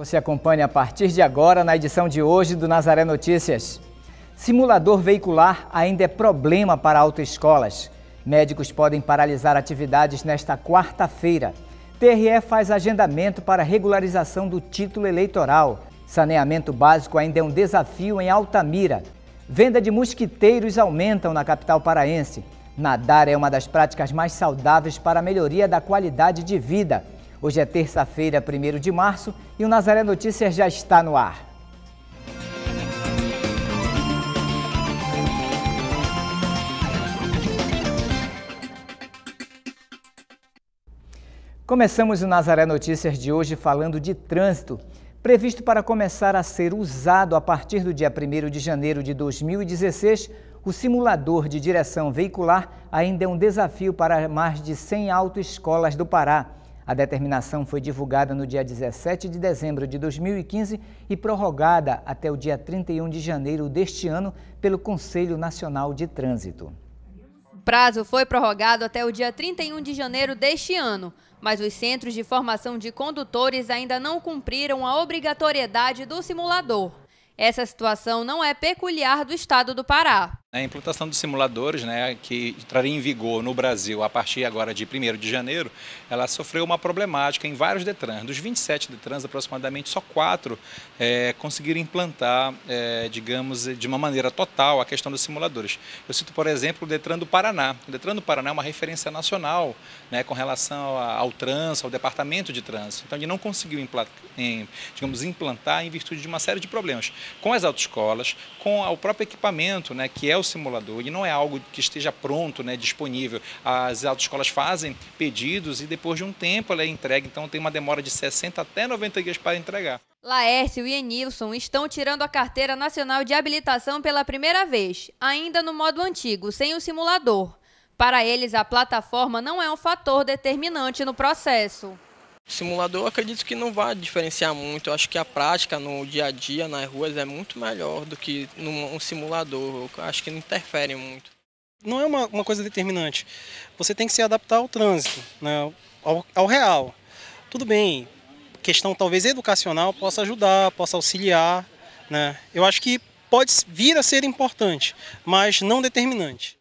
Você acompanha a partir de agora na edição de hoje do Nazaré Notícias. Simulador veicular ainda é problema para autoescolas. Médicos podem paralisar atividades nesta quarta-feira. TRE faz agendamento para regularização do título eleitoral. Saneamento básico ainda é um desafio em Altamira. Venda de mosquiteiros aumentam na capital paraense. Nadar é uma das práticas mais saudáveis para a melhoria da qualidade de vida. Hoje é terça-feira, 1 de março, e o Nazaré Notícias já está no ar. Começamos o Nazaré Notícias de hoje falando de trânsito. Previsto para começar a ser usado a partir do dia 1 de janeiro de 2016, o simulador de direção veicular ainda é um desafio para mais de 100 autoescolas do Pará. A determinação foi divulgada no dia 17 de dezembro de 2015 e prorrogada até o dia 31 de janeiro deste ano pelo Conselho Nacional de Trânsito. O prazo foi prorrogado até o dia 31 de janeiro deste ano mas os centros de formação de condutores ainda não cumpriram a obrigatoriedade do simulador. Essa situação não é peculiar do estado do Pará. A implantação dos simuladores, né, que entraria em vigor no Brasil a partir agora de 1 de janeiro, ela sofreu uma problemática em vários Detrans. Dos 27 Detrans, aproximadamente só quatro é, conseguiram implantar, é, digamos, de uma maneira total a questão dos simuladores. Eu cito, por exemplo, o Detran do Paraná. O Detran do Paraná é uma referência nacional né, com relação ao trânsito, ao departamento de trânsito. Então, ele não conseguiu implantar, digamos, implantar em virtude de uma série de problemas com as autoescolas, com o próprio equipamento, né, que é o simulador e não é algo que esteja pronto, né, disponível. As autoescolas fazem pedidos e depois de um tempo ela é entregue, então tem uma demora de 60 até 90 dias para entregar. Laércio e Enilson estão tirando a carteira nacional de habilitação pela primeira vez, ainda no modo antigo, sem o simulador. Para eles, a plataforma não é um fator determinante no processo. Simulador eu acredito que não vai diferenciar muito. Eu acho que a prática no dia a dia, nas ruas, é muito melhor do que num um simulador. Eu acho que não interfere muito. Não é uma, uma coisa determinante. Você tem que se adaptar ao trânsito, né? ao, ao real. Tudo bem, questão talvez educacional possa ajudar, possa auxiliar. Né? Eu acho que pode vir a ser importante, mas não determinante.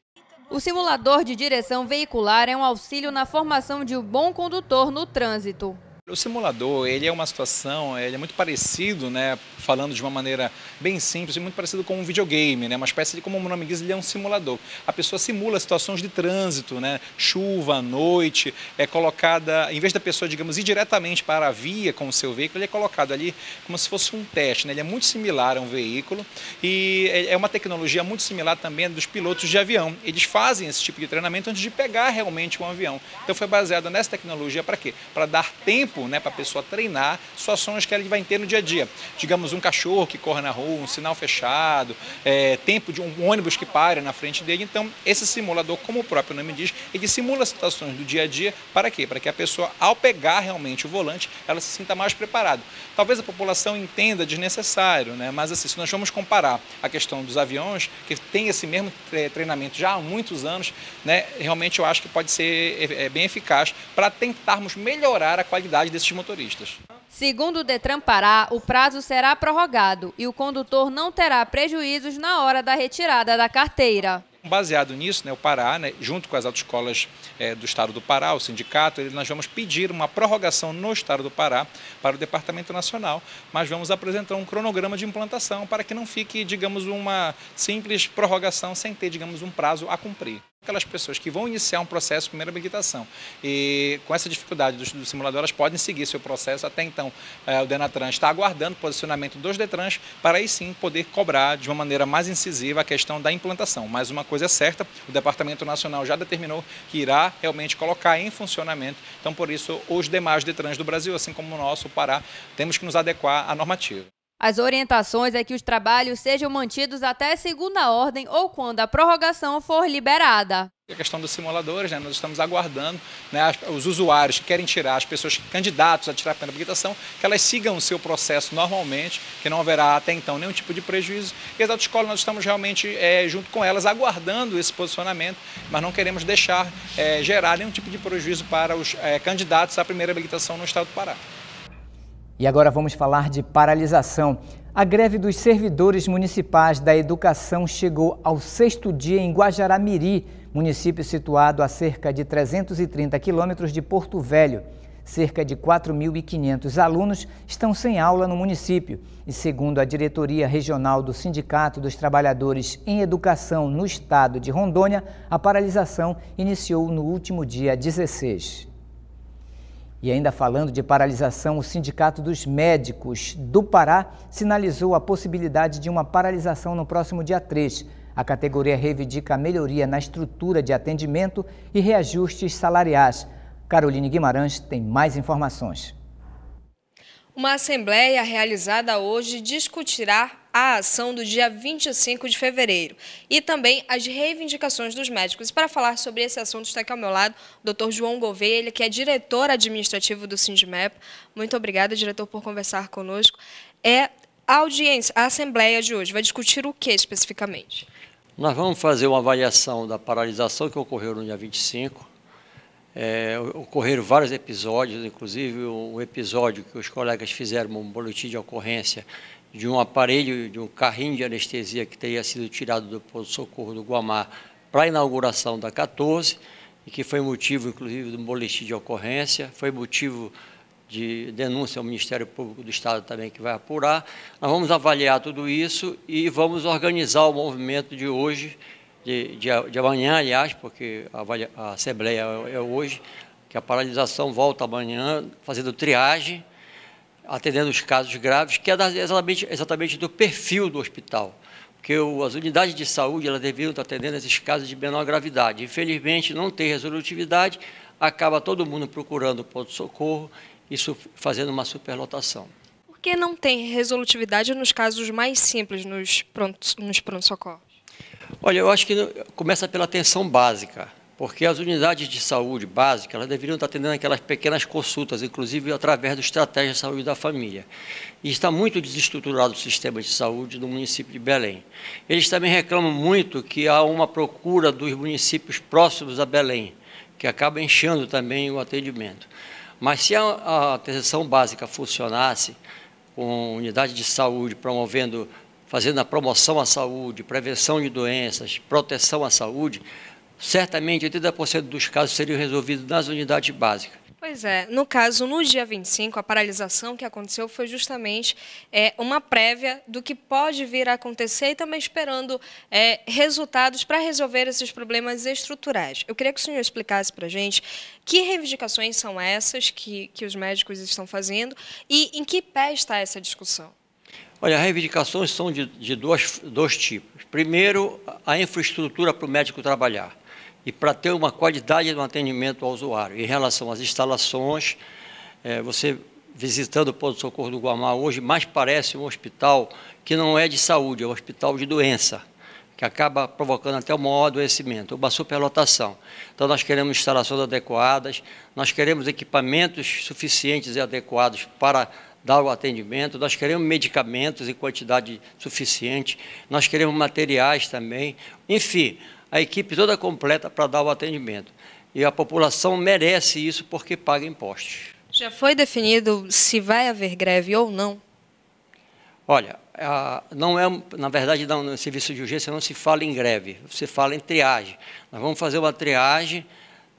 O simulador de direção veicular é um auxílio na formação de um bom condutor no trânsito. O simulador, ele é uma situação, ele é muito parecido, né, falando de uma maneira bem simples, muito parecido com um videogame, né, uma espécie de, como o nome diz, ele é um simulador. A pessoa simula situações de trânsito, né, chuva, noite, é colocada, em vez da pessoa, digamos, ir diretamente para a via com o seu veículo, ele é colocado ali como se fosse um teste, né, ele é muito similar a um veículo e é, é uma tecnologia muito similar também dos pilotos de avião. Eles fazem esse tipo de treinamento antes de pegar realmente um avião. Então foi baseado nessa tecnologia para quê? Para dar tempo tempo né, para a pessoa treinar situações que ela vai ter no dia a dia. Digamos, um cachorro que corre na rua, um sinal fechado, é, tempo de um ônibus que para na frente dele. Então, esse simulador, como o próprio nome diz, ele simula situações do dia a dia para quê? Para que a pessoa, ao pegar realmente o volante, ela se sinta mais preparada. Talvez a população entenda desnecessário, né? mas assim, se nós vamos comparar a questão dos aviões, que tem esse mesmo treinamento já há muitos anos, né? realmente eu acho que pode ser é, é bem eficaz para tentarmos melhorar a qualidade desses motoristas. Segundo o Detran Pará, o prazo será prorrogado e o condutor não terá prejuízos na hora da retirada da carteira. Baseado nisso, né, o Pará, né, junto com as autoescolas é, do Estado do Pará, o sindicato, nós vamos pedir uma prorrogação no Estado do Pará para o Departamento Nacional, mas vamos apresentar um cronograma de implantação para que não fique, digamos, uma simples prorrogação sem ter, digamos, um prazo a cumprir aquelas pessoas que vão iniciar um processo de primeira habilitação e com essa dificuldade do, do simulador, elas podem seguir seu processo. Até então, é, o Denatran está aguardando o posicionamento dos Detrans para aí sim poder cobrar de uma maneira mais incisiva a questão da implantação. Mas uma coisa é certa, o Departamento Nacional já determinou que irá realmente colocar em funcionamento. Então, por isso, os demais Detrans do Brasil, assim como o nosso, o Pará, temos que nos adequar à normativa. As orientações é que os trabalhos sejam mantidos até segunda ordem ou quando a prorrogação for liberada. A questão dos simuladores, né, nós estamos aguardando né, os usuários que querem tirar, as pessoas candidatos a tirar a de habilitação, que elas sigam o seu processo normalmente, que não haverá até então nenhum tipo de prejuízo. E as autoescolas, nós estamos realmente é, junto com elas aguardando esse posicionamento, mas não queremos deixar é, gerar nenhum tipo de prejuízo para os é, candidatos à primeira habilitação no estado do Pará. E agora vamos falar de paralisação. A greve dos servidores municipais da educação chegou ao sexto dia em Guajaramiri, município situado a cerca de 330 quilômetros de Porto Velho. Cerca de 4.500 alunos estão sem aula no município e, segundo a diretoria regional do Sindicato dos Trabalhadores em Educação no estado de Rondônia, a paralisação iniciou no último dia 16. E ainda falando de paralisação, o Sindicato dos Médicos do Pará sinalizou a possibilidade de uma paralisação no próximo dia 3. A categoria reivindica a melhoria na estrutura de atendimento e reajustes salariais. Caroline Guimarães tem mais informações. Uma assembleia realizada hoje discutirá a ação do dia 25 de fevereiro e também as reivindicações dos médicos. E para falar sobre esse assunto está aqui ao meu lado o Dr. João Gouveia, ele que é diretor administrativo do Sindmap. Muito obrigada, diretor, por conversar conosco. É a audiência, a assembleia de hoje vai discutir o que especificamente? Nós vamos fazer uma avaliação da paralisação que ocorreu no dia 25, é, ocorreram vários episódios, inclusive um episódio que os colegas fizeram um boletim de ocorrência de um aparelho, de um carrinho de anestesia que teria sido tirado do posto de socorro do Guamá para a inauguração da 14, e que foi motivo, inclusive, de um boletim de ocorrência, foi motivo de denúncia ao Ministério Público do Estado também, que vai apurar. Nós vamos avaliar tudo isso e vamos organizar o movimento de hoje, de, de, de amanhã, aliás, porque a, a Assembleia é hoje, que a paralisação volta amanhã, fazendo triagem, atendendo os casos graves, que é exatamente, exatamente do perfil do hospital. Porque o, as unidades de saúde elas deveriam estar atendendo esses casos de menor gravidade. Infelizmente, não tem resolutividade, acaba todo mundo procurando ponto-socorro, isso fazendo uma superlotação. Por que não tem resolutividade nos casos mais simples, nos pronto-socorros? Olha, eu acho que começa pela atenção básica, porque as unidades de saúde básicas elas deveriam estar atendendo aquelas pequenas consultas, inclusive através do Estratégia de Saúde da Família. E está muito desestruturado o sistema de saúde no município de Belém. Eles também reclamam muito que há uma procura dos municípios próximos a Belém, que acaba enchendo também o atendimento. Mas se a atenção básica funcionasse, com unidade de saúde promovendo fazendo a promoção à saúde, prevenção de doenças, proteção à saúde, certamente 80% dos casos seriam resolvidos nas unidades básicas. Pois é, no caso, no dia 25, a paralisação que aconteceu foi justamente é, uma prévia do que pode vir a acontecer e também esperando é, resultados para resolver esses problemas estruturais. Eu queria que o senhor explicasse para a gente que reivindicações são essas que, que os médicos estão fazendo e em que pé está essa discussão. Olha, as reivindicações são de, de dois, dois tipos. Primeiro, a infraestrutura para o médico trabalhar e para ter uma qualidade no atendimento ao usuário. Em relação às instalações, é, você visitando o Posto de Socorro do Guamá hoje, mais parece um hospital que não é de saúde, é um hospital de doença, que acaba provocando até o maior adoecimento, uma superlotação. Então, nós queremos instalações adequadas, nós queremos equipamentos suficientes e adequados para dar o atendimento, nós queremos medicamentos em quantidade suficiente, nós queremos materiais também, enfim, a equipe toda completa para dar o atendimento. E a população merece isso porque paga impostos. Já foi definido se vai haver greve ou não? Olha, não é, na verdade, no serviço de urgência não se fala em greve, se fala em triagem. Nós vamos fazer uma triagem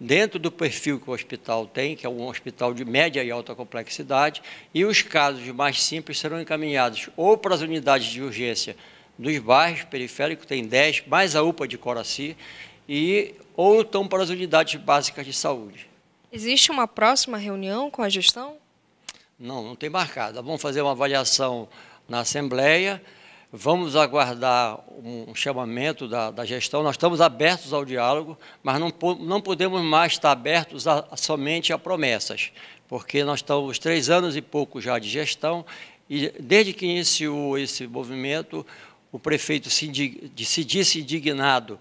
dentro do perfil que o hospital tem, que é um hospital de média e alta complexidade, e os casos mais simples serão encaminhados ou para as unidades de urgência dos bairros periféricos, tem 10, mais a UPA de Coraci, e, ou estão para as unidades básicas de saúde. Existe uma próxima reunião com a gestão? Não, não tem marcada. Vamos fazer uma avaliação na Assembleia, Vamos aguardar um chamamento da, da, gestão. Nós estamos abertos ao diálogo, mas não, não podemos mais estar abertos a, a, somente a promessas, porque nós estamos três anos e pouco já de gestão e desde que iniciou esse movimento, o prefeito se, se disse indignado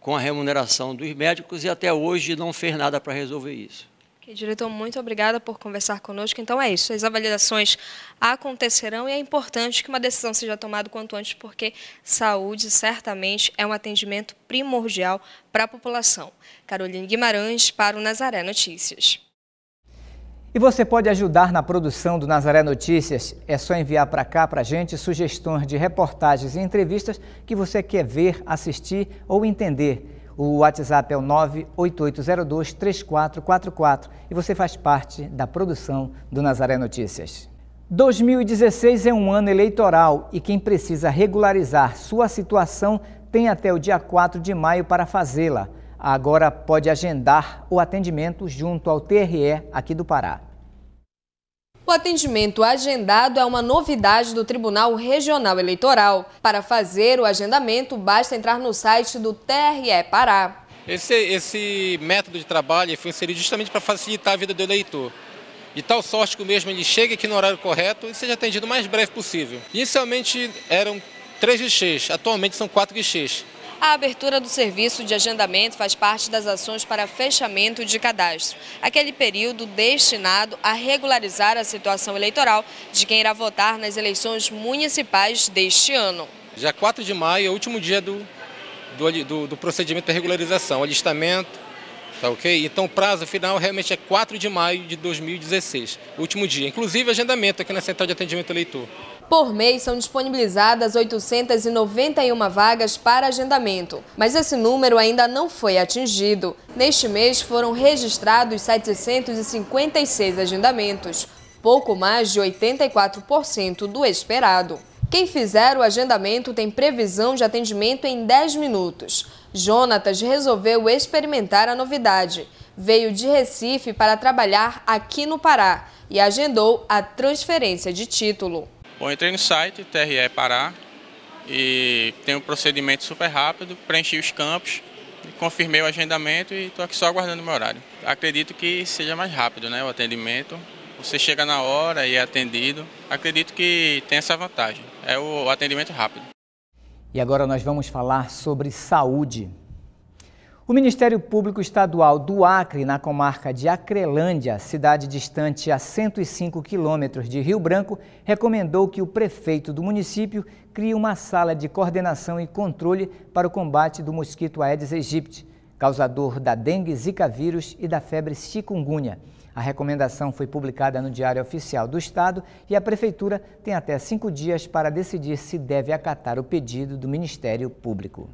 com a remuneração dos médicos e até hoje não fez nada para resolver isso. Okay, diretor, muito obrigada por conversar conosco. Então é isso, as avaliações acontecerão e é importante que uma decisão seja tomada quanto antes, porque saúde certamente é um atendimento primordial para a população. Caroline Guimarães para o Nazaré Notícias. E você pode ajudar na produção do Nazaré Notícias. É só enviar para cá para a gente sugestões de reportagens e entrevistas que você quer ver, assistir ou entender. O WhatsApp é o 988023444 e você faz parte da produção do Nazaré Notícias. 2016 é um ano eleitoral e quem precisa regularizar sua situação tem até o dia 4 de maio para fazê-la agora pode agendar o atendimento junto ao TRE aqui do Pará. O atendimento agendado é uma novidade do Tribunal Regional Eleitoral. Para fazer o agendamento, basta entrar no site do TRE Pará. Esse, esse método de trabalho foi inserido justamente para facilitar a vida do eleitor. De tal sorte que o mesmo ele chegue aqui no horário correto e seja atendido o mais breve possível. Inicialmente eram três guichês, atualmente são quatro guichês. A abertura do serviço de agendamento faz parte das ações para fechamento de cadastro, aquele período destinado a regularizar a situação eleitoral de quem irá votar nas eleições municipais deste ano. Dia 4 de maio é o último dia do, do, do, do procedimento de regularização, alistamento, tá ok? Então o prazo final realmente é 4 de maio de 2016, último dia. Inclusive agendamento aqui na Central de Atendimento Eleitor. Por mês são disponibilizadas 891 vagas para agendamento, mas esse número ainda não foi atingido. Neste mês foram registrados 756 agendamentos, pouco mais de 84% do esperado. Quem fizer o agendamento tem previsão de atendimento em 10 minutos. Jonatas resolveu experimentar a novidade. Veio de Recife para trabalhar aqui no Pará e agendou a transferência de título. Bom, entrei no site TRE Pará e tem um procedimento super rápido, preenchi os campos, confirmei o agendamento e estou aqui só aguardando o meu horário. Acredito que seja mais rápido né, o atendimento. Você chega na hora e é atendido. Acredito que tem essa vantagem, é o atendimento rápido. E agora nós vamos falar sobre saúde. O Ministério Público Estadual do Acre, na comarca de Acrelândia, cidade distante a 105 quilômetros de Rio Branco, recomendou que o prefeito do município crie uma sala de coordenação e controle para o combate do mosquito Aedes aegypti, causador da dengue, zika vírus e da febre chikungunya. A recomendação foi publicada no Diário Oficial do Estado e a Prefeitura tem até cinco dias para decidir se deve acatar o pedido do Ministério Público.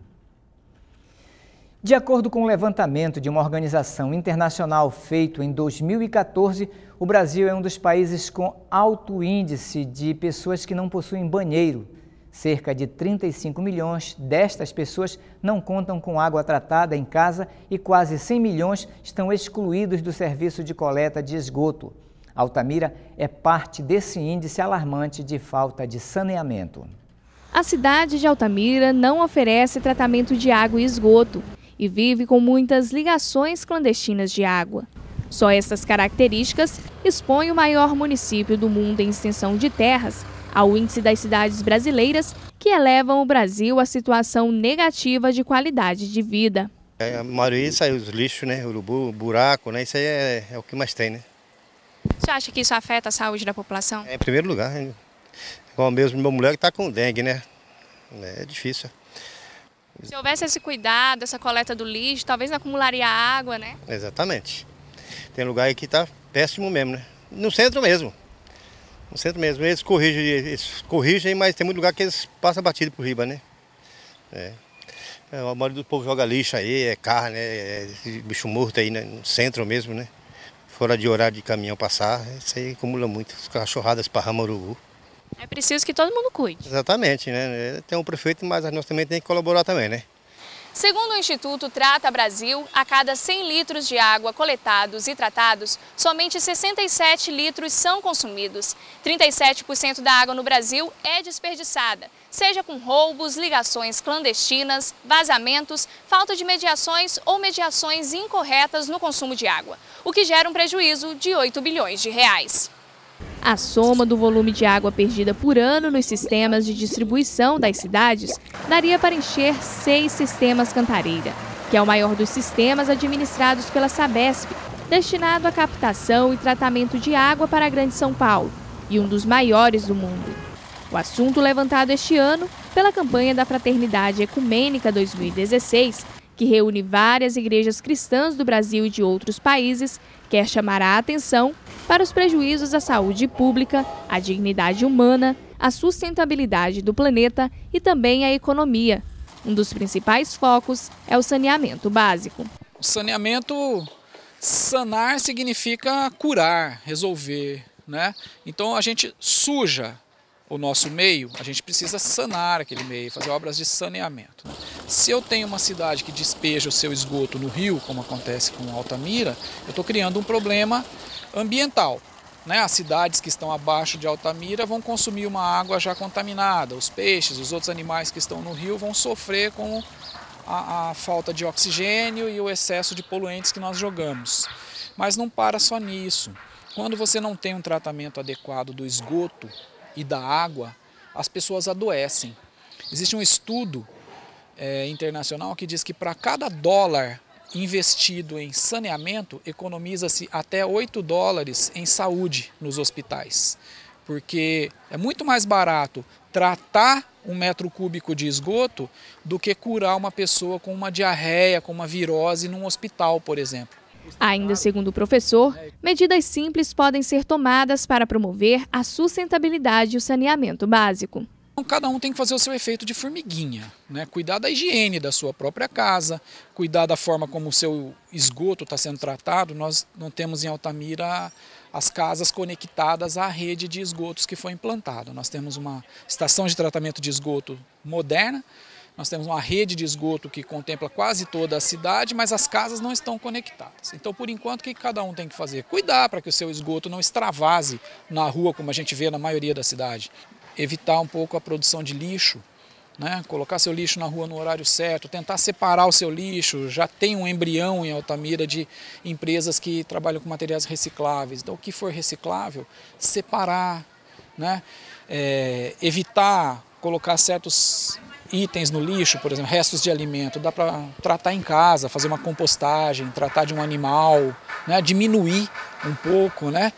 De acordo com o um levantamento de uma organização internacional feito em 2014, o Brasil é um dos países com alto índice de pessoas que não possuem banheiro. Cerca de 35 milhões destas pessoas não contam com água tratada em casa e quase 100 milhões estão excluídos do serviço de coleta de esgoto. Altamira é parte desse índice alarmante de falta de saneamento. A cidade de Altamira não oferece tratamento de água e esgoto e vive com muitas ligações clandestinas de água. Só essas características expõem o maior município do mundo em extensão de terras ao índice das cidades brasileiras que elevam o Brasil à situação negativa de qualidade de vida. É, a maioria saiu os lixos, né? Urubu, buraco, né? Isso aí é, é, o que mais tem, né? Você acha que isso afeta a saúde da população? É, em primeiro lugar, né? igual mesmo meu mulher que está com dengue, né? É difícil. Se houvesse esse cuidado, essa coleta do lixo, talvez não acumularia água, né? Exatamente. Tem lugar aí que está péssimo mesmo, né? No centro mesmo. No centro mesmo. Eles corrigem, eles corrigem, mas tem muito lugar que eles passam batido por riba, né? É. é a maioria do povo joga lixo aí, é carne, é, é bicho morto aí né? no centro mesmo, né? Fora de horário de caminhão passar, isso aí acumula muito. As cachorradas para urubu. É preciso que todo mundo cuide. Exatamente, né? Tem um prefeito, mas nós também temos que colaborar também, né? Segundo o Instituto Trata Brasil, a cada 100 litros de água coletados e tratados, somente 67 litros são consumidos. 37% da água no Brasil é desperdiçada, seja com roubos, ligações clandestinas, vazamentos, falta de mediações ou mediações incorretas no consumo de água, o que gera um prejuízo de 8 bilhões de reais. A soma do volume de água perdida por ano nos sistemas de distribuição das cidades daria para encher seis sistemas Cantareira, que é o maior dos sistemas administrados pela Sabesp, destinado à captação e tratamento de água para a Grande São Paulo e um dos maiores do mundo. O assunto levantado este ano pela campanha da Fraternidade Ecumênica 2016, que reúne várias igrejas cristãs do Brasil e de outros países, quer chamar a atenção para os prejuízos à saúde pública, à dignidade humana, à sustentabilidade do planeta e também à economia. Um dos principais focos é o saneamento básico. O saneamento, sanar significa curar, resolver, né? Então a gente suja o nosso meio, a gente precisa sanar aquele meio, fazer obras de saneamento. Se eu tenho uma cidade que despeja o seu esgoto no rio, como acontece com Altamira, eu estou criando um problema ambiental. Né? As cidades que estão abaixo de Altamira vão consumir uma água já contaminada, os peixes, os outros animais que estão no rio vão sofrer com a, a falta de oxigênio e o excesso de poluentes que nós jogamos. Mas não para só nisso. Quando você não tem um tratamento adequado do esgoto, e da água, as pessoas adoecem. Existe um estudo é, internacional que diz que para cada dólar investido em saneamento, economiza-se até 8 dólares em saúde nos hospitais. Porque é muito mais barato tratar um metro cúbico de esgoto do que curar uma pessoa com uma diarreia, com uma virose num hospital, por exemplo. Ainda segundo o professor, medidas simples podem ser tomadas para promover a sustentabilidade e o saneamento básico. Então, cada um tem que fazer o seu efeito de formiguinha, né? cuidar da higiene da sua própria casa, cuidar da forma como o seu esgoto está sendo tratado. Nós não temos em Altamira as casas conectadas à rede de esgotos que foi implantada. Nós temos uma estação de tratamento de esgoto moderna, nós temos uma rede de esgoto que contempla quase toda a cidade, mas as casas não estão conectadas. Então, por enquanto, o que cada um tem que fazer? Cuidar para que o seu esgoto não extravase na rua, como a gente vê na maioria da cidade. Evitar um pouco a produção de lixo, né? colocar seu lixo na rua no horário certo, tentar separar o seu lixo. Já tem um embrião em Altamira de empresas que trabalham com materiais recicláveis. Então, o que for reciclável, separar, né? É, evitar colocar certos itens no lixo, por exemplo, restos de alimento, dá para tratar em casa, fazer uma compostagem, tratar de um animal, né, diminuir um pouco, né?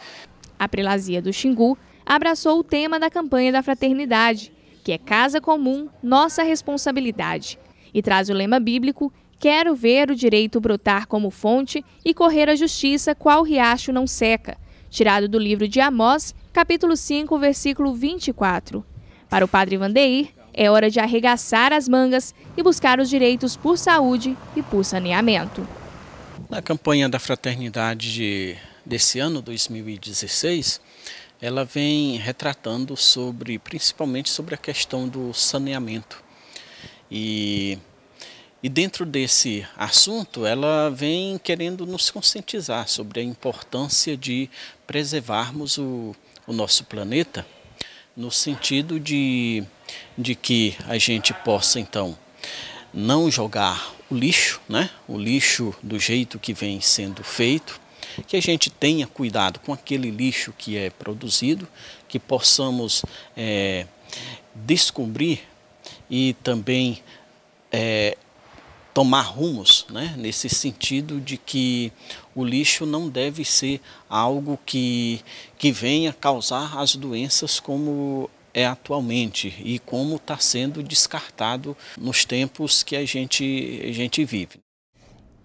A prelazia do Xingu abraçou o tema da campanha da fraternidade, que é casa comum, nossa responsabilidade, e traz o lema bíblico Quero ver o direito brotar como fonte e correr a justiça qual riacho não seca, tirado do livro de Amós, capítulo 5, versículo 24. Para o padre Vandeir, é hora de arregaçar as mangas e buscar os direitos por saúde e por saneamento. Na campanha da fraternidade de, desse ano, 2016, ela vem retratando sobre, principalmente sobre a questão do saneamento. E, e dentro desse assunto, ela vem querendo nos conscientizar sobre a importância de preservarmos o, o nosso planeta, no sentido de de que a gente possa então não jogar o lixo, né? o lixo do jeito que vem sendo feito, que a gente tenha cuidado com aquele lixo que é produzido, que possamos é, descobrir e também é, tomar rumos né? nesse sentido de que o lixo não deve ser algo que, que venha causar as doenças como é atualmente e como está sendo descartado nos tempos que a gente, a gente vive.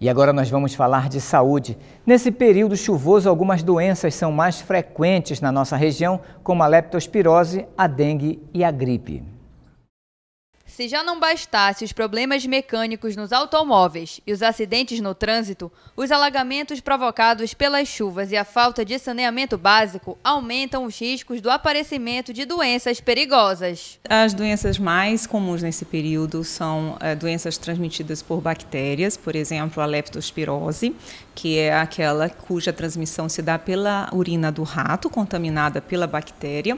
E agora nós vamos falar de saúde. Nesse período chuvoso, algumas doenças são mais frequentes na nossa região, como a leptospirose, a dengue e a gripe. Se já não bastasse os problemas mecânicos nos automóveis e os acidentes no trânsito, os alagamentos provocados pelas chuvas e a falta de saneamento básico aumentam os riscos do aparecimento de doenças perigosas. As doenças mais comuns nesse período são é, doenças transmitidas por bactérias, por exemplo, a leptospirose, que é aquela cuja transmissão se dá pela urina do rato, contaminada pela bactéria.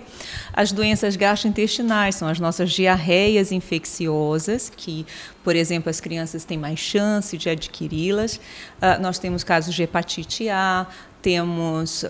As doenças gastrointestinais são as nossas diarreias infecciosas, que, por exemplo, as crianças têm mais chance de adquiri-las. Uh, nós temos casos de hepatite A, temos uh,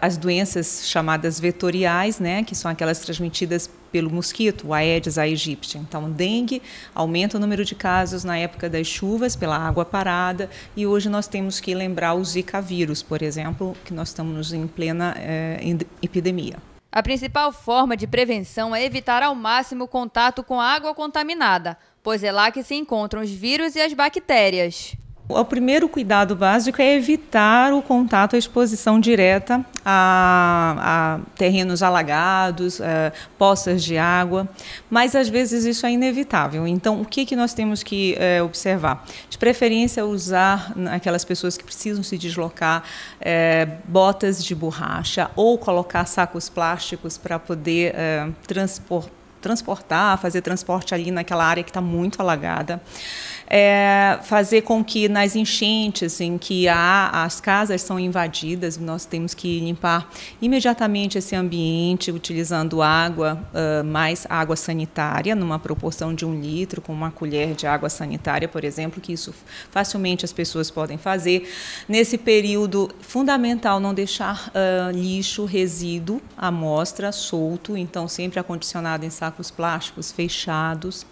as doenças chamadas vetoriais, né, que são aquelas transmitidas pelo mosquito, o Aedes aegypti. Então, dengue aumenta o número de casos na época das chuvas pela água parada e hoje nós temos que lembrar o Zika vírus, por exemplo, que nós estamos em plena eh, epidemia. A principal forma de prevenção é evitar ao máximo o contato com água contaminada, pois é lá que se encontram os vírus e as bactérias. O primeiro cuidado básico é evitar o contato, a exposição direta a, a terrenos alagados, a poças de água, mas às vezes isso é inevitável. Então, o que, que nós temos que é, observar? De preferência, usar aquelas pessoas que precisam se deslocar é, botas de borracha ou colocar sacos plásticos para poder é, transportar, fazer transporte ali naquela área que está muito alagada é, fazer com que nas enchentes em que há, as casas são invadidas, nós temos que limpar imediatamente esse ambiente utilizando água, uh, mais água sanitária, numa proporção de um litro, com uma colher de água sanitária, por exemplo, que isso facilmente as pessoas podem fazer. Nesse período, fundamental não deixar uh, lixo, resíduo, amostra, solto, então sempre acondicionado em sacos plásticos fechados.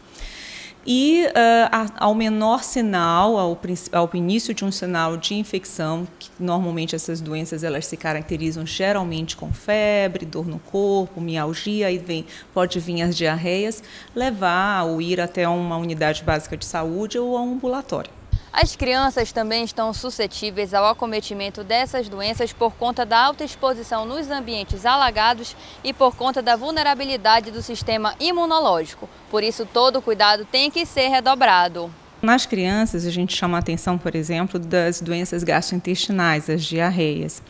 E uh, ao menor sinal, ao, ao, início de um sinal de infecção, que normalmente essas doenças elas se caracterizam geralmente com febre, dor no corpo, mialgia, e vem, pode vir as diarreias, levar ou ir até uma unidade básica de saúde ou a um ambulatório. As crianças também estão suscetíveis ao acometimento dessas doenças por conta da alta exposição nos ambientes alagados e por conta da vulnerabilidade do sistema imunológico. Por isso, todo cuidado tem que ser redobrado. Nas crianças, a gente chama a atenção, por exemplo, das doenças gastrointestinais, as diarreias.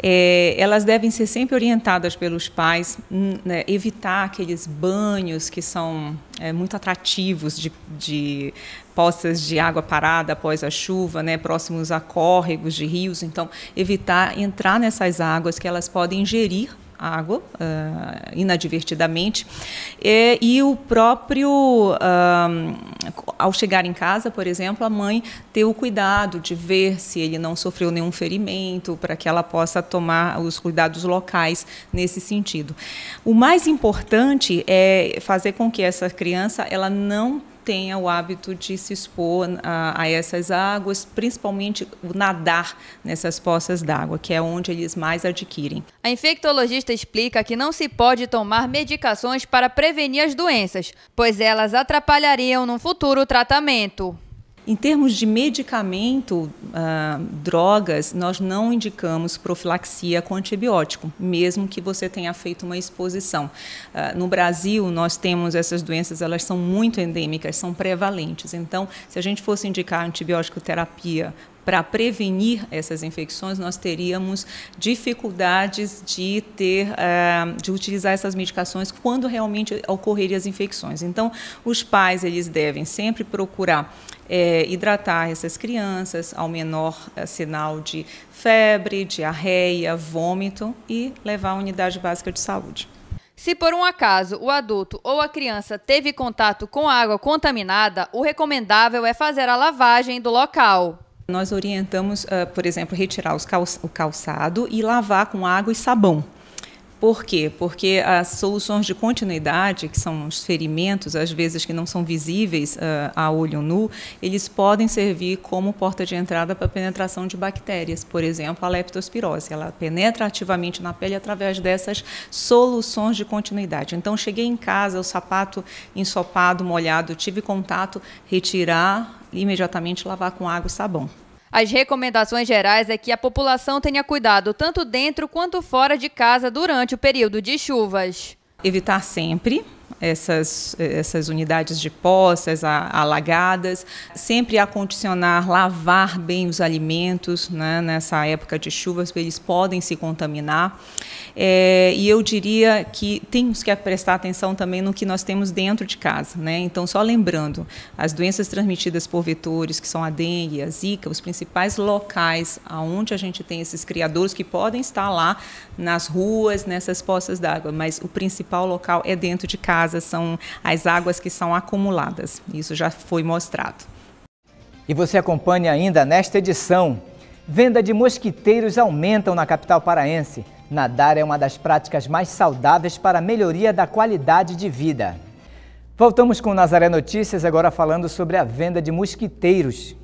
É, elas devem ser sempre orientadas pelos pais, hum, né, evitar aqueles banhos que são é, muito atrativos de, de poças de água parada após a chuva, né, próximos a córregos de rios. Então, evitar entrar nessas águas que elas podem ingerir água uh, inadvertidamente. E, e, o próprio uh, ao chegar em casa por exemplo a mãe ter o cuidado de ver se ele não sofreu nenhum ferimento para que ela possa tomar os cuidados locais nesse sentido. O mais importante é fazer com que essa criança ela não tenha o hábito de se expor a, a essas águas, principalmente o nadar nessas poças d'água, que é onde eles mais adquirem. A infectologista explica que não se pode tomar medicações para prevenir as doenças, pois elas atrapalhariam no futuro tratamento. Em termos de medicamento, uh, drogas, nós não indicamos profilaxia com antibiótico, mesmo que você tenha feito uma exposição. Uh, no Brasil, nós temos essas doenças, elas são muito endêmicas, são prevalentes. Então, se a gente fosse indicar antibiótico terapia para prevenir essas infecções, nós teríamos dificuldades de ter, uh, de utilizar essas medicações quando realmente ocorrerem as infecções. Então, os pais eles devem sempre procurar é, hidratar essas crianças ao menor é, sinal de febre, diarreia, vômito e levar à unidade básica de saúde. Se por um acaso o adulto ou a criança teve contato com água contaminada, o recomendável é fazer a lavagem do local. Nós orientamos, uh, por exemplo, retirar o calçado e lavar com água e sabão. Por quê? Porque as soluções de continuidade, que são os ferimentos, às vezes que não são visíveis uh, a olho nu, eles podem servir como porta de entrada para a penetração de bactérias. Por exemplo, a leptospirose. Ela penetra ativamente na pele através dessas soluções de continuidade. Então, cheguei em casa, o sapato ensopado, molhado, tive contato, retirar imediatamente lavar com água e sabão. As recomendações gerais é que a população tenha cuidado tanto dentro quanto fora de casa durante o período de chuvas. Evitar sempre essas, essas unidades de poças alagadas, sempre acondicionar, lavar bem os alimentos né, nessa época de chuvas, eles podem se contaminar. É, e eu diria que temos que prestar atenção também no que nós temos dentro de casa. Né? Então, só lembrando, as doenças transmitidas por vetores, que são a dengue, a zika, os principais locais onde a gente tem esses criadores que podem estar lá nas ruas, nessas poças d'água, mas o principal local é dentro de casa, são as águas que são acumuladas. Isso já foi mostrado. E você acompanha ainda nesta edição. Venda de mosquiteiros aumentam na capital paraense. Nadar é uma das práticas mais saudáveis para a melhoria da qualidade de vida. Voltamos com Nazaré Notícias, agora falando sobre a venda de mosquiteiros.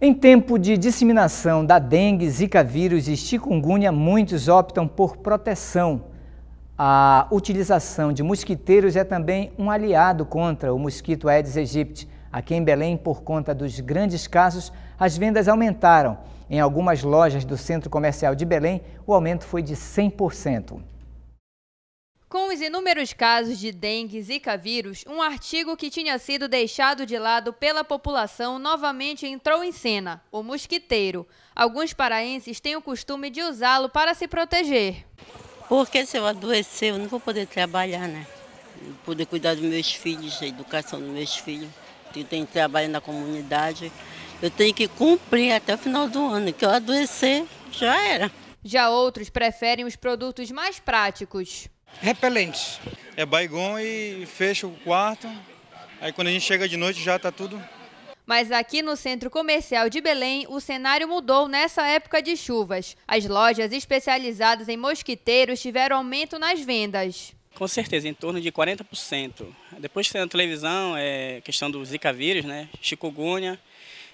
Em tempo de disseminação da dengue, zika vírus e chikungunya, muitos optam por proteção. A utilização de mosquiteiros é também um aliado contra o mosquito Aedes aegypti, Aqui em Belém, por conta dos grandes casos, as vendas aumentaram. Em algumas lojas do Centro Comercial de Belém, o aumento foi de 100%. Com os inúmeros casos de dengue e zika vírus, um artigo que tinha sido deixado de lado pela população novamente entrou em cena, o mosquiteiro. Alguns paraenses têm o costume de usá-lo para se proteger. Porque se eu adoecer, eu não vou poder trabalhar, né? Poder cuidar dos meus filhos, da educação dos meus filhos. Eu tenho que trabalhar na comunidade. Eu tenho que cumprir até o final do ano, que eu adoecer, já era. Já outros preferem os produtos mais práticos repelente. É baigon e fecha o quarto. Aí quando a gente chega de noite já está tudo. Mas aqui no Centro Comercial de Belém, o cenário mudou nessa época de chuvas. As lojas especializadas em mosquiteiros tiveram aumento nas vendas. Com certeza, em torno de 40%. Depois que na televisão, é questão do Zika vírus, né? Chikungunya,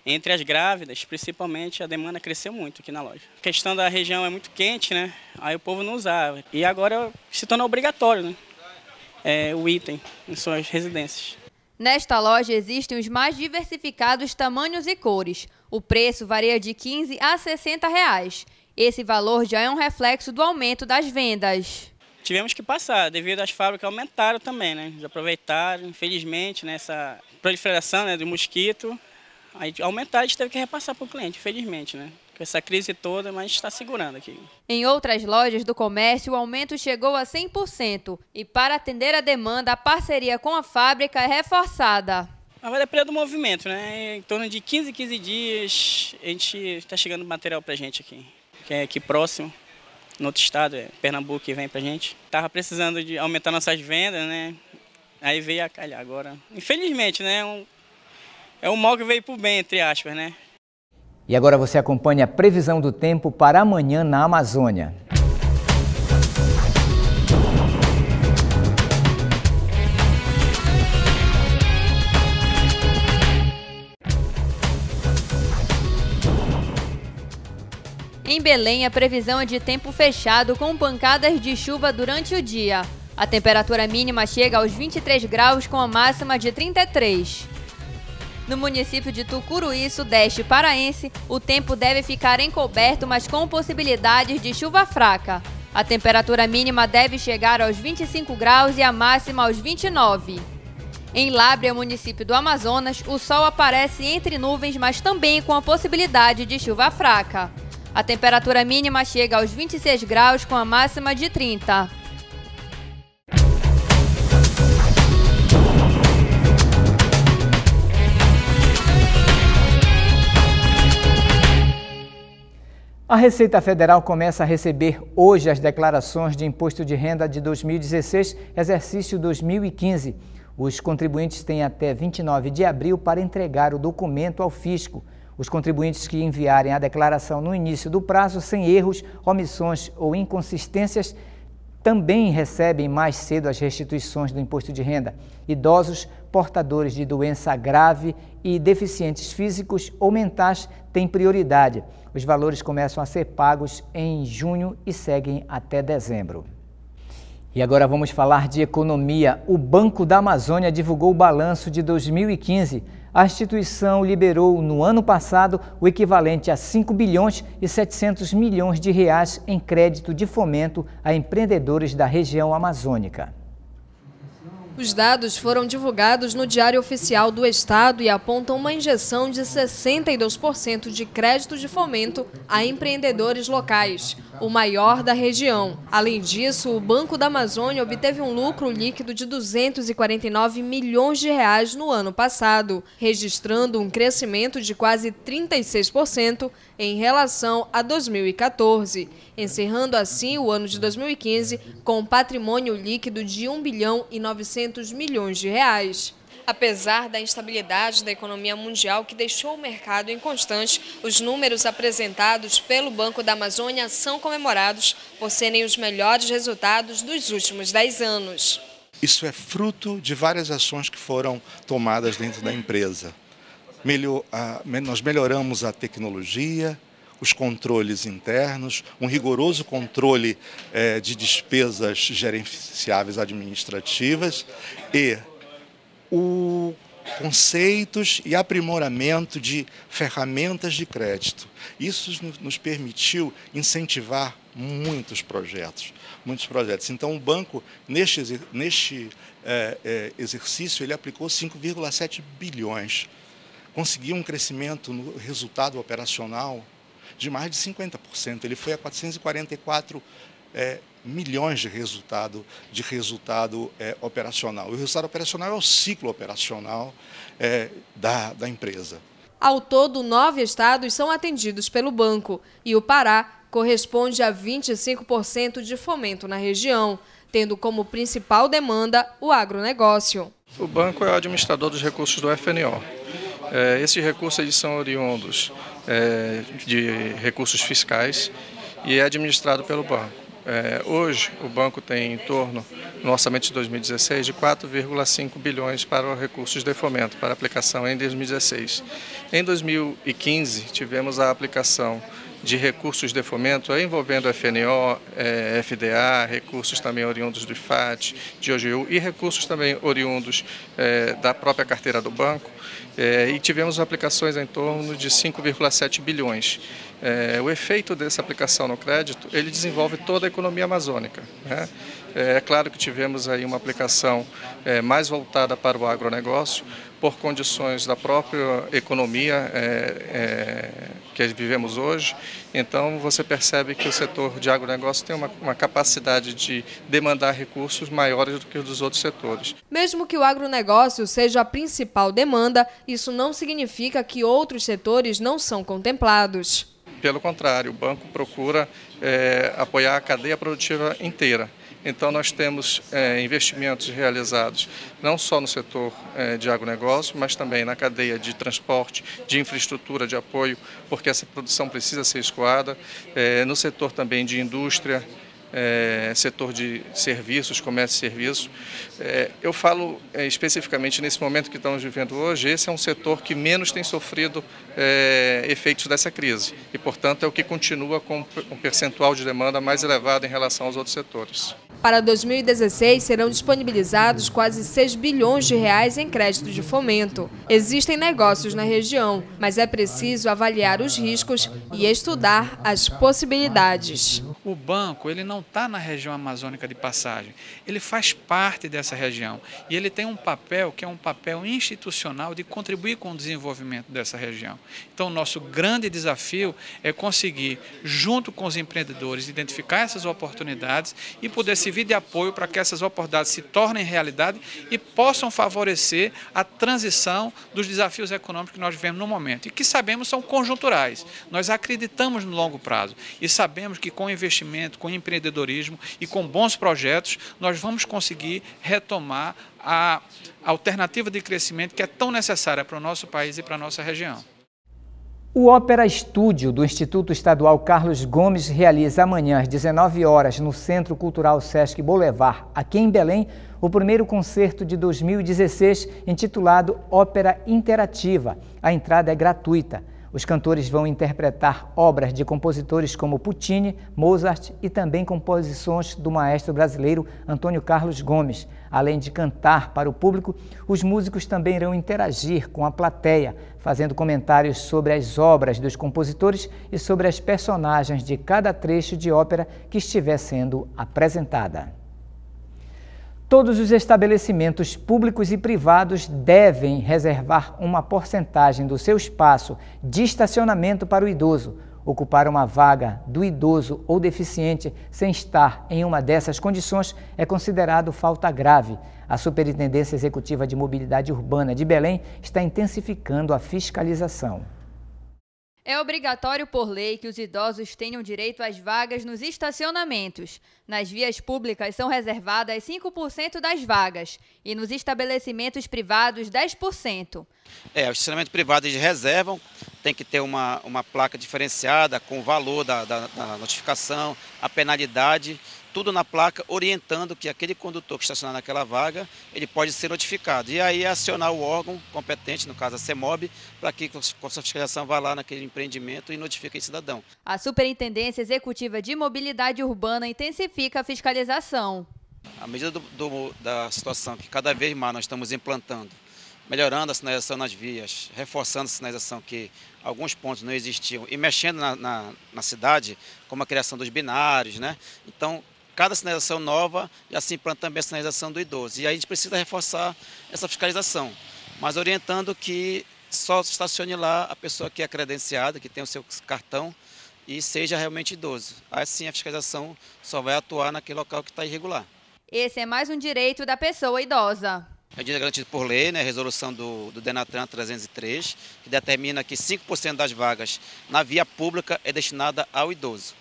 entre as grávidas, principalmente, a demanda cresceu muito aqui na loja. A questão da região é muito quente, né? Aí o povo não usava. E agora se torna obrigatório, né? É, o item em suas residências. Nesta loja existem os mais diversificados tamanhos e cores. O preço varia de 15 a 60 reais. Esse valor já é um reflexo do aumento das vendas. Tivemos que passar, devido às fábricas aumentaram também, né? Eles aproveitaram, infelizmente, nessa proliferação né, do mosquito, Aí aumentar, a gente teve que repassar para o cliente, felizmente, né? Com essa crise toda, mas está segurando aqui. Em outras lojas do comércio, o aumento chegou a 100%. E para atender a demanda, a parceria com a fábrica é reforçada. Mas vai depender do movimento, né? Em torno de 15, 15 dias, a gente está chegando material para a gente aqui. Que é aqui próximo, no outro estado, é Pernambuco, que vem para a gente. Tava precisando de aumentar nossas vendas, né? Aí veio a calhar agora. Infelizmente, né? Um, é um mal que veio por bem, entre aspas, né? E agora você acompanha a previsão do tempo para amanhã na Amazônia. Em Belém, a previsão é de tempo fechado com pancadas de chuva durante o dia. A temperatura mínima chega aos 23 graus com a máxima de 33. No município de Tucuruí, sudeste paraense, o tempo deve ficar encoberto, mas com possibilidades de chuva fraca. A temperatura mínima deve chegar aos 25 graus e a máxima aos 29. Em Lábrea, município do Amazonas, o sol aparece entre nuvens, mas também com a possibilidade de chuva fraca. A temperatura mínima chega aos 26 graus com a máxima de 30. A Receita Federal começa a receber hoje as declarações de imposto de renda de 2016, exercício 2015. Os contribuintes têm até 29 de abril para entregar o documento ao fisco. Os contribuintes que enviarem a declaração no início do prazo, sem erros, omissões ou inconsistências, também recebem mais cedo as restituições do imposto de renda. Idosos, portadores de doença grave e deficientes físicos ou mentais têm prioridade. Os valores começam a ser pagos em junho e seguem até dezembro. E agora vamos falar de economia. O Banco da Amazônia divulgou o balanço de 2015. A instituição liberou no ano passado o equivalente a 5 bilhões e 700 milhões de reais em crédito de fomento a empreendedores da região amazônica. Os dados foram divulgados no Diário Oficial do Estado e apontam uma injeção de 62% de crédito de fomento a empreendedores locais, o maior da região. Além disso, o Banco da Amazônia obteve um lucro líquido de 249 milhões de reais no ano passado, registrando um crescimento de quase 36% em relação a 2014, encerrando assim o ano de 2015 com um patrimônio líquido de 1 bilhão e 900 milhões de reais. Apesar da instabilidade da economia mundial que deixou o mercado inconstante, os números apresentados pelo Banco da Amazônia são comemorados por serem os melhores resultados dos últimos 10 anos. Isso é fruto de várias ações que foram tomadas dentro da empresa. Melhor, nós melhoramos a tecnologia, os controles internos, um rigoroso controle é, de despesas gerenciáveis administrativas e o conceitos e aprimoramento de ferramentas de crédito. Isso nos permitiu incentivar muitos projetos, muitos projetos. Então, o banco, neste, neste é, é, exercício, ele aplicou 5,7 bilhões. Conseguiu um crescimento no resultado operacional de mais de 50%. Ele foi a 444 é, milhões de resultado, de resultado é, operacional. O resultado operacional é o ciclo operacional é, da, da empresa. Ao todo, nove estados são atendidos pelo banco e o Pará corresponde a 25% de fomento na região, tendo como principal demanda o agronegócio. O banco é o administrador dos recursos do FNO. É, esses recursos eles são oriundos é, de recursos fiscais e é administrado pelo banco. É, hoje, o banco tem em torno, no orçamento de 2016, de 4,5 bilhões para recursos de fomento, para aplicação em 2016. Em 2015, tivemos a aplicação de recursos de fomento envolvendo FNO, é, FDA, recursos também oriundos do IFAT, de OGU e recursos também oriundos é, da própria carteira do banco. É, e tivemos aplicações em torno de 5,7 bilhões. É, o efeito dessa aplicação no crédito, ele desenvolve toda a economia amazônica. Né? É, é claro que tivemos aí uma aplicação é, mais voltada para o agronegócio, por condições da própria economia é, é, que vivemos hoje. Então, você percebe que o setor de agronegócio tem uma, uma, capacidade de demandar recursos maiores do que os dos outros setores. Mesmo que o agronegócio seja a principal demanda, isso não significa que outros setores não são contemplados. Pelo contrário, o banco procura é, apoiar a cadeia produtiva inteira. Então, nós temos é, investimentos realizados não só no setor é, de agronegócio, mas também na cadeia de transporte, de infraestrutura de apoio, porque essa produção precisa ser escoada, é, no setor também de indústria, é, setor de serviços, comércio e serviços. É, eu falo é, especificamente nesse momento que estamos vivendo hoje, esse é um setor que menos tem sofrido é, efeitos dessa crise e, portanto, é o que continua com um percentual de demanda mais elevado em relação aos outros setores. Para 2016, serão disponibilizados quase 6 bilhões de reais em crédito de fomento. Existem negócios na região, mas é preciso avaliar os riscos e estudar as possibilidades. O banco ele não está na região amazônica de passagem, ele faz parte dessa região e ele tem um papel que é um papel institucional de contribuir com o desenvolvimento dessa região. Então, nosso grande desafio é conseguir, junto com os empreendedores, identificar essas oportunidades e poder se servir de apoio para que essas oportunidades se tornem realidade e possam favorecer a transição dos desafios econômicos que nós vivemos no momento e que sabemos são conjunturais. Nós acreditamos no longo prazo e sabemos que com investimento, com empreendedorismo e com bons projetos, nós vamos conseguir retomar a alternativa de crescimento que é tão necessária para o nosso país e para a nossa região. O Ópera Estúdio do Instituto Estadual Carlos Gomes realiza amanhã às 19 horas no Centro Cultural Sesc Boulevard, aqui em Belém, o primeiro concerto de 2016 intitulado Ópera Interativa. A entrada é gratuita. Os cantores vão interpretar obras de compositores como Puccini, Mozart e também composições do maestro brasileiro Antônio Carlos Gomes. Além de cantar para o público, os músicos também irão interagir com a plateia, fazendo comentários sobre as obras dos compositores e sobre as personagens de cada trecho de ópera que estiver sendo apresentada. Todos os estabelecimentos públicos e privados devem reservar uma porcentagem do seu espaço de estacionamento para o idoso. Ocupar uma vaga do idoso ou deficiente sem estar em uma dessas condições é considerado falta grave. A Superintendência Executiva de Mobilidade Urbana de Belém está intensificando a fiscalização. É obrigatório por lei que os idosos tenham direito às vagas nos estacionamentos. Nas vias públicas são reservadas 5% das vagas e nos estabelecimentos privados 10%. É, o estacionamento privado eles reservam, tem que ter uma, uma placa diferenciada com o valor da, da, da notificação, a penalidade tudo na placa orientando que aquele condutor que estacionar naquela vaga, ele pode ser notificado. E aí acionar o órgão competente, no caso a CEMOB, para que com a fiscalização vá lá naquele empreendimento e notifique esse cidadão. A Superintendência Executiva de Mobilidade Urbana intensifica a fiscalização. À medida do, do, da situação que cada vez mais nós estamos implantando melhorando a sinalização nas vias, reforçando a sinalização que alguns pontos não existiam e mexendo na, na, na cidade, como a criação dos binários, né? Então, cada sinalização nova já se implanta também a sinalização do idoso. E aí a gente precisa reforçar essa fiscalização, mas orientando que só estacione lá a pessoa que é credenciada, que tem o seu cartão e seja realmente idoso. Assim a fiscalização só vai atuar naquele local que está irregular. Esse é mais um direito da pessoa idosa. É direito garantido por lei, né, resolução do, do Denatran 303, que determina que 5% das vagas na via pública é destinada ao idoso.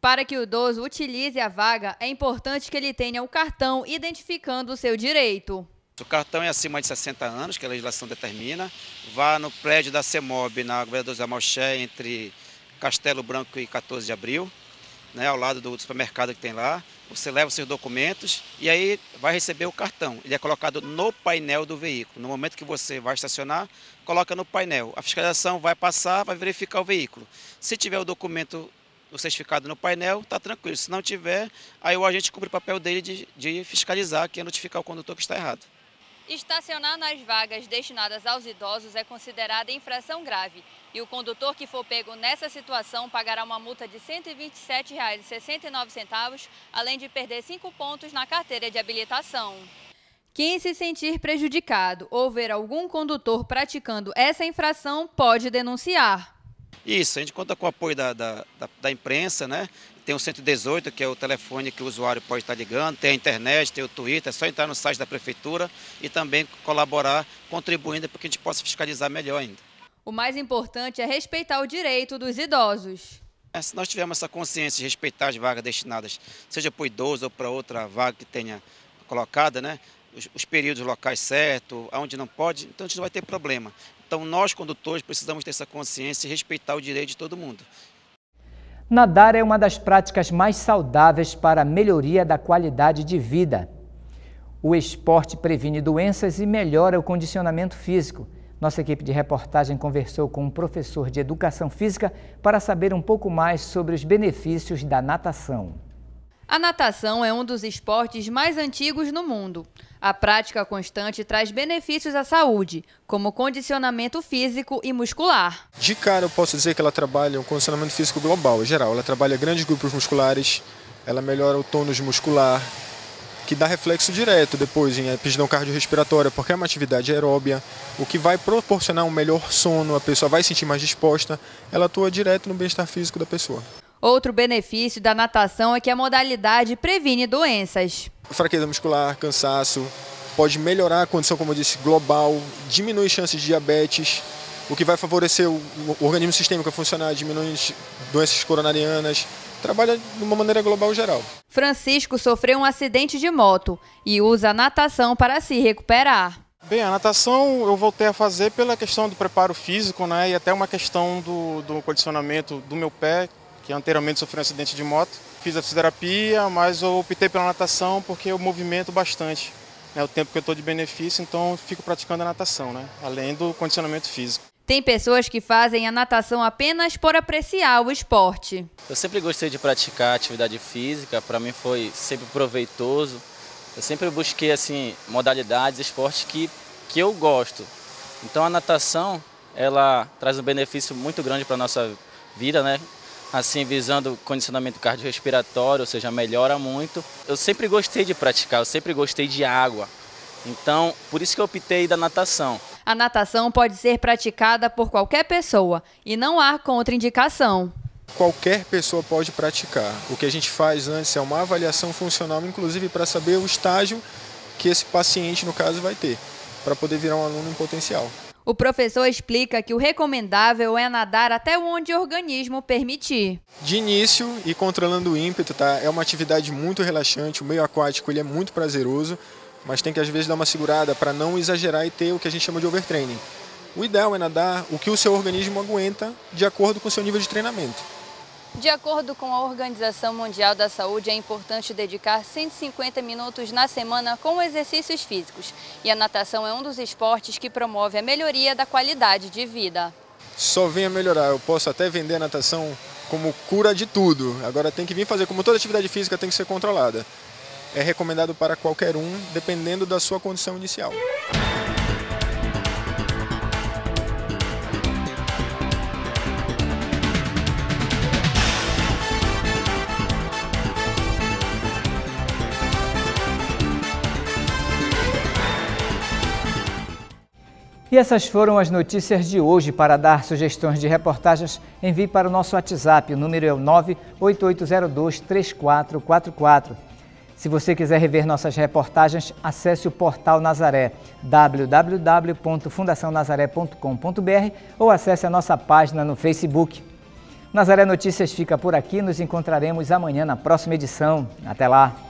Para que o idoso utilize a vaga, é importante que ele tenha o cartão identificando o seu direito. O cartão é acima de 60 anos, que a legislação determina. Vá no prédio da CEMOB, na Governador Zé Malché, entre Castelo Branco e 14 de Abril, né, ao lado do supermercado que tem lá. Você leva os seus documentos e aí vai receber o cartão. Ele é colocado no painel do veículo. No momento que você vai estacionar, coloca no painel. A fiscalização vai passar, vai verificar o veículo. Se tiver o documento o certificado no painel, está tranquilo. Se não tiver, aí o agente cumpre o papel dele de, de fiscalizar, que é notificar o condutor que está errado. Estacionar nas vagas destinadas aos idosos é considerada infração grave e o condutor que for pego nessa situação pagará uma multa de R$ 127,69, além de perder cinco pontos na carteira de habilitação. Quem se sentir prejudicado ou ver algum condutor praticando essa infração pode denunciar. Isso, a gente conta com o apoio da, da, da, imprensa, né? Tem o 118, que é o telefone que o usuário pode estar ligando, tem a internet, tem o Twitter, é só entrar no site da prefeitura e também colaborar, contribuindo para que a gente possa fiscalizar melhor ainda. O mais importante é respeitar o direito dos idosos. É, se nós tivermos essa consciência de respeitar as vagas destinadas, seja para o idoso ou para outra vaga que tenha colocada, né? Os, os períodos locais certos, aonde não pode, então a gente não vai ter problema. Então nós, condutores, precisamos ter essa consciência e respeitar o direito de todo mundo. Nadar é uma das práticas mais saudáveis para a melhoria da qualidade de vida. O esporte previne doenças e melhora o condicionamento físico. Nossa equipe de reportagem conversou com um professor de educação física para saber um pouco mais sobre os benefícios da natação. A natação é um dos esportes mais antigos no mundo. A prática constante traz benefícios à saúde, como condicionamento físico e muscular. De cara, eu posso dizer que ela trabalha um condicionamento físico global, em geral. Ela trabalha grandes grupos musculares, ela melhora o tônus muscular, que dá reflexo direto depois em aptidão cardiorrespiratória, porque é uma atividade aeróbia, o que vai proporcionar um melhor sono, a pessoa vai se sentir mais disposta, ela atua direto no bem-estar físico da pessoa. Outro benefício da natação é que a modalidade previne doenças. Fraqueza muscular, cansaço, pode melhorar a condição, como eu disse, global, diminui chances de diabetes, o que vai favorecer o organismo sistêmico a funcionar, diminui doenças coronarianas, trabalha de uma maneira global geral. Francisco sofreu um acidente de moto e usa a natação para se recuperar. Bem, a natação eu voltei a fazer pela questão do preparo físico, né, e até uma questão do, do condicionamento do meu pé, que anteriormente sofri um acidente de moto. Fiz a fisioterapia, mas eu optei pela natação porque eu movimento bastante. É o tempo que eu estou de benefício, então fico praticando a natação, né? além do condicionamento físico. Tem pessoas que fazem a natação apenas por apreciar o esporte. Eu sempre gostei de praticar atividade física, para mim foi sempre proveitoso. Eu sempre busquei assim modalidades, esportes que, que eu gosto. Então a natação, ela traz um benefício muito grande para a nossa vida, né? Assim visando condicionamento cardiorrespiratório, ou seja, melhora muito. Eu sempre gostei de praticar, eu sempre gostei de água. Então, por isso que eu optei da natação. A natação pode ser praticada por qualquer pessoa e não há contraindicação. Qualquer pessoa pode praticar. O que a gente faz antes é uma avaliação funcional, inclusive para saber o estágio que esse paciente, no caso, vai ter, para poder virar um aluno em potencial. O professor explica que o recomendável é nadar até onde o organismo permitir. De início e controlando o ímpeto, tá? É uma atividade muito relaxante, o meio aquático ele é muito prazeroso, mas tem que às vezes dar uma segurada para não exagerar e ter o que a gente chama de overtraining. O ideal é nadar o que o seu organismo aguenta de acordo com o seu nível de treinamento. De acordo com a Organização Mundial da Saúde, é importante dedicar 150 minutos na semana com exercícios físicos. E a natação é um dos esportes que promove a melhoria da qualidade de vida. Só vem a melhorar. Eu posso até vender a natação como cura de tudo. Agora tem que vir fazer, como toda atividade física tem que ser controlada. É recomendado para qualquer um, dependendo da sua condição inicial. E essas foram as notícias de hoje. Para dar sugestões de reportagens, envie para o nosso WhatsApp. O número é o 988023444. Se você quiser rever nossas reportagens, acesse o portal Nazaré, www.fundacionazaré.com.br ou acesse a nossa página no Facebook. Nazaré Notícias fica por aqui, nos encontraremos amanhã na próxima edição. Até lá!